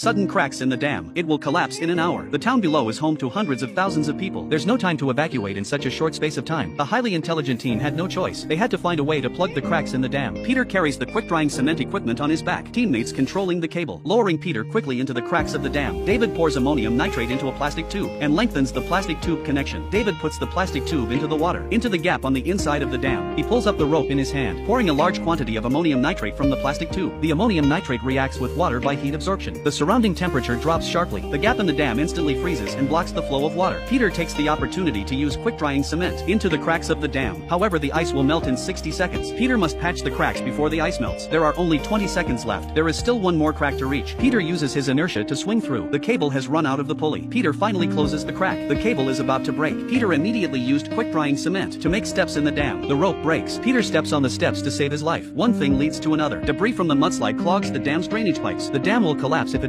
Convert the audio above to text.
Sudden cracks in the dam. It will collapse in an hour. The town below is home to hundreds of thousands of people. There's no time to evacuate in such a short space of time. The highly intelligent team had no choice. They had to find a way to plug the cracks in the dam. Peter carries the quick-drying cement equipment on his back. Teammates controlling the cable, lowering Peter quickly into the cracks of the dam. David pours ammonium nitrate into a plastic tube and lengthens the plastic tube connection. David puts the plastic tube into the water, into the gap on the inside of the dam. He pulls up the rope in his hand, pouring a large quantity of ammonium nitrate from the plastic tube. The ammonium nitrate reacts with water by heat absorption. The surrounding temperature drops sharply. The gap in the dam instantly freezes and blocks the flow of water. Peter takes the opportunity to use quick-drying cement into the cracks of the dam. However, the ice will melt in 60 seconds. Peter must patch the cracks before the ice melts. There are only 20 seconds left. There is still one more crack to reach. Peter uses his inertia to swing through. The cable has run out of the pulley. Peter finally closes the crack. The cable is about to break. Peter immediately used quick-drying cement to make steps in the dam. The rope breaks. Peter steps on the steps to save his life. One thing leads to another. Debris from the mudslide clogs the dam's drainage pipes. The dam will collapse if it